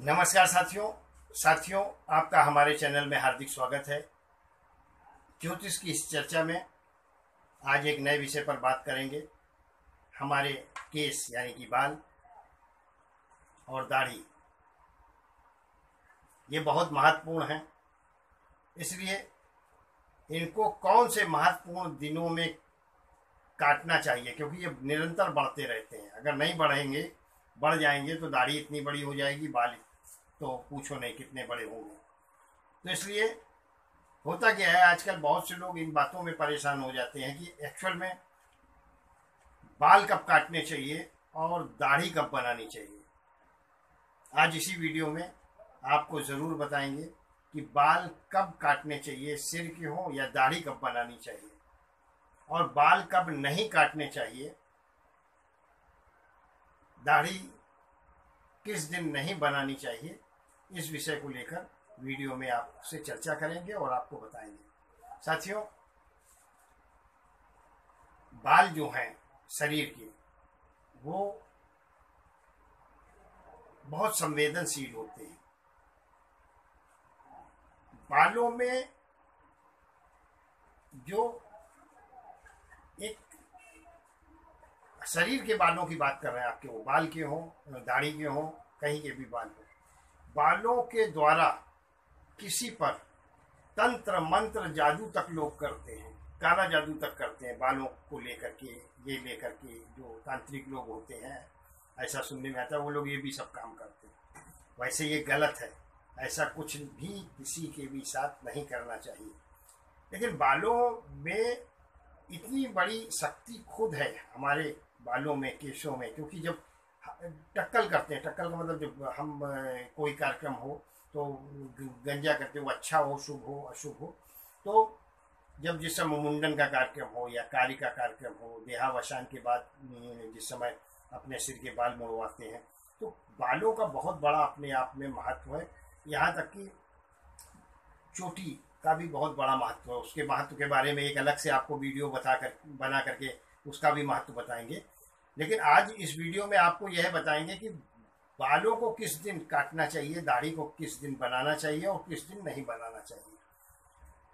नमस्कार साथियों साथियों, आपका हमारे चैनल में हार्दिक स्वागत है। ज्योतिष की इस चर्चा में आज एक नए विषय पर बात करेंगे। हमारे केस यानी कि बाल और दाढ़ी, ये बहुत महत्वपूर्ण है। इसलिए इनको कौन से महत्वपूर्ण दिनों में काटना चाहिए? क्योंकि ये निरंतर बढ़ते रहते हैं। अगर नहीं बढ़ेंगे, बढ़ जाएँगे तो दाढ़ी इतनी बड़ी हो जाएगी, बाल तो पूछो नहीं कितने बड़े होंगे तो इसलिए होता क्या है, आजकल बहुत से लोग इन बातों में परेशान हो जाते हैं कि एक्चुअल में बाल कब काटने चाहिए और दाढ़ी कब बनानी चाहिए। आज इसी वीडियो में आपको ज़रूर बताएँगे कि बाल कब काटने चाहिए, सिर के हो या दाढ़ी कब बनानी चाहिए। और बाल कब नहीं काटने चाहिए, दाढ़ी किस दिन नहीं बनानी चाहिए इस विषय को लेकर वीडियो में आपसे चर्चा करेंगे और आपको बताएँगे। साथियों, बाल जो हैं शरीर के, वो बहुत संवेदनशील होते हैं। बालों में जो एक शरीर के बालों की बात कर रहे हैं आपके, वो बाल के हों, दाढ़ी के हों, कहीं के भी बाल हों बालों के द्वारा किसी पर तंत्र मंत्र जादू तक लोग करते हैं, काला जादू तक करते हैं बालों को लेकर के, ये लेकर के जो तांत्रिक लोग होते हैं, ऐसा सुनने में आता है, वो लोग ये भी सब काम करते हैं। वैसे ये गलत है, ऐसा कुछ भी किसी के भी साथ नहीं करना चाहिए। लेकिन बालों में इतनी बड़ी शक्ति खुद है, हमारे बालों में, केशों में, क्योंकि जब टक्कल करते हैं। टक्कल का मतलब जब हम कोई कार्यक्रम हो तो गंजा करते हो अच्छा हो, शुभ हो, अशुभ हो। तो जब जिस समय मुंडन का कार्यक्रम हो या कार्य का कार्यक्रम हो देहावसान के बाद जिस समय अपने सिर के बाल मुड़वाते हैं तो बालों का बहुत बड़ा अपने आप में महत्व है। यहाँ तक कि चोटी का भी बहुत बड़ा महत्व है। उसके महत्व के बारे में एक अलग से आपको वीडियो बता कर, बना करके उसका भी महत्व बताएँगे। लेकिन आज इस वीडियो में आपको यह बताएँगे कि बालों को किस दिन काटना चाहिए, दाढ़ी को किस दिन बनाना चाहिए और किस दिन नहीं बनाना चाहिए।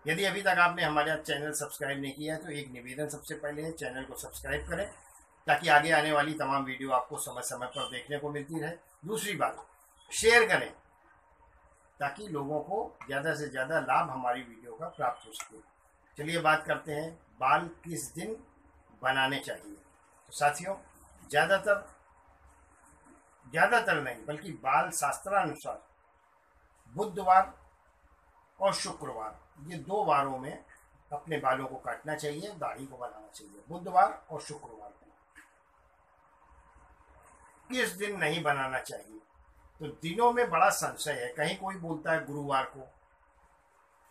यदि अभी तक आपने हमारा चैनल सब्सक्राइब नहीं किया तो एक निवेदन सबसे पहले है, चैनल को सब्सक्राइब करें, ताकि आगे आने वाली तमाम वीडियो आपको समय समय पर देखने को मिलती रहे। दूसरी बात शेयर करें, ताकि लोगों को ज़्यादा से ज़्यादा लाभ हमारी वीडियो का प्राप्त हो सके। चलिए बात करते हैं, बाल किस दिन बनाने चाहिए? तो साथियों ज़्यादातर ज़्यादातर नहीं, बल्कि बाल शास्त्रानुसार बुधवार और शुक्रवार, ये दो वारों में अपने बालों को काटना चाहिए, दाढ़ी को बनाना चाहिए, बुधवार और शुक्रवार को। किस दिन नहीं बनाना चाहिए। तो दिनों में बड़ा संशय है, कहीं कोई बोलता है गुरुवार को,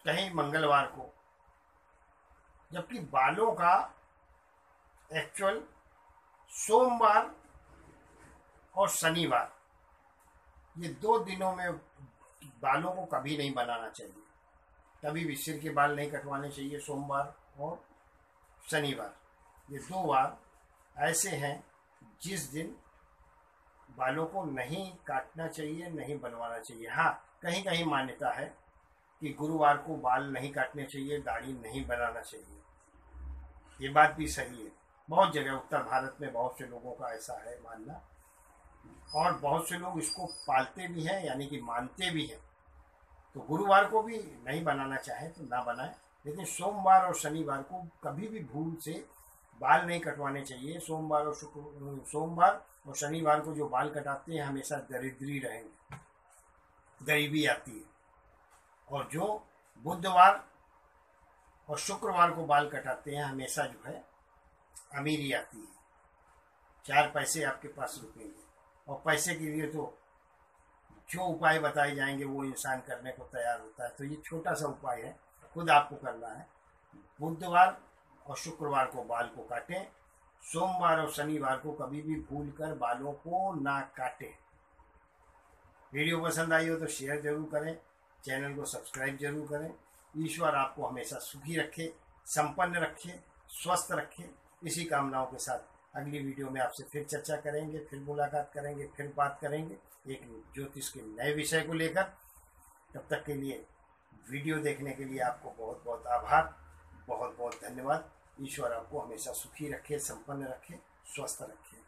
कहीं मंगलवार को, जबकि बालों का एक्चुअल सोमवार और शनिवार। ये दो दिनों में बालों को कभी नहीं बनाना चाहिए। कभी भी सिर के बाल नहीं कटवाने चाहिए सोमवार और शनिवार। ये दो वार ऐसे हैं जिस दिन बालों को नहीं काटना चाहिए, नहीं बनवाना चाहिए। हाँ कहीं कहीं मान्यता है कि गुरुवार को बाल नहीं काटने चाहिए, दाढ़ी नहीं बनाना चाहिए। ये बात भी सही है। बहुत जगह उत्तर भारत में बहुत से लोगों का ऐसा है मानना। और बहुत से लोग इसको पालते भी हैं, यानी कि मानते भी हैं। तो गुरुवार को भी नहीं बनाना चाहे तो ना बनाए, लेकिन सोमवार और शनिवार को कभी भी भूल से बाल नहीं कटवाने चाहिए। सोमवार और शुक्र, सोमवार और शनिवार को जो बाल कटाते हैं, हमेशा दरिद्री रहेंगे, गरीबी आती है। और जो बुधवार और शुक्रवार को बाल कटाते हैं, हमेशा जो है अमीरी आती है। चार पैसे आपके पास रुकेंगे और पैसे के लिए तो जो उपाय बताए जाएँगे, वो इंसान करने को तैयार होता है। तो ये छोटा सा उपाय है, खुद आपको करना है। बुधवार और शुक्रवार को बाल को काटें। सोमवार और शनिवार को कभी भी भूल कर बालों को ना काटें। वीडियो पसंद आई हो तो शेयर ज़रूर करें। चैनल को सब्सक्राइब ज़रूर करें। ईश्वर आपको हमेशा सुखी रखे, संपन्न रखे, स्वस्थ रखे। इसी कामनाओं के साथ अगली वीडियो में आपसे फिर चर्चा करेंगे, फिर मुलाकात करेंगे, फिर बात करेंगे, एक ज्योतिष के नए विषय को लेकर। तब तक के लिए वीडियो देखने के लिए आपको बहुत बहुत आभार बहुत बहुत धन्यवाद। ईश्वर आपको हमेशा सुखी रखे, संपन्न रखे, स्वस्थ रखे।